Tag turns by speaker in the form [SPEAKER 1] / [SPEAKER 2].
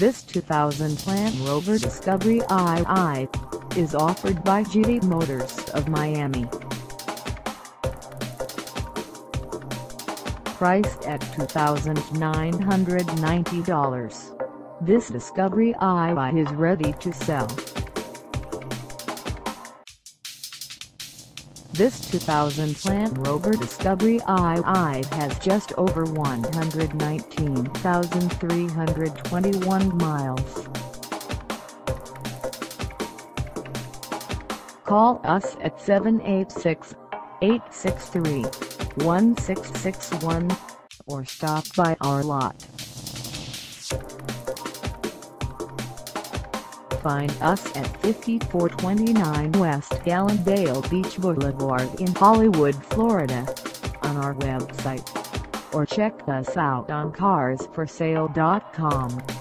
[SPEAKER 1] This 2000 Land Rover Discovery II is offered by GT Motors of Miami. Priced at $2,990, this Discovery II is ready to sell. This 2000 Land Rover Discovery II has just over 119,321 miles. Call us at 786-863-1661 or stop by our lot. Find us at 5429 West Hallandale Beach Boulevard in Hollywood, Florida on our website or check us out on carsforsale.com.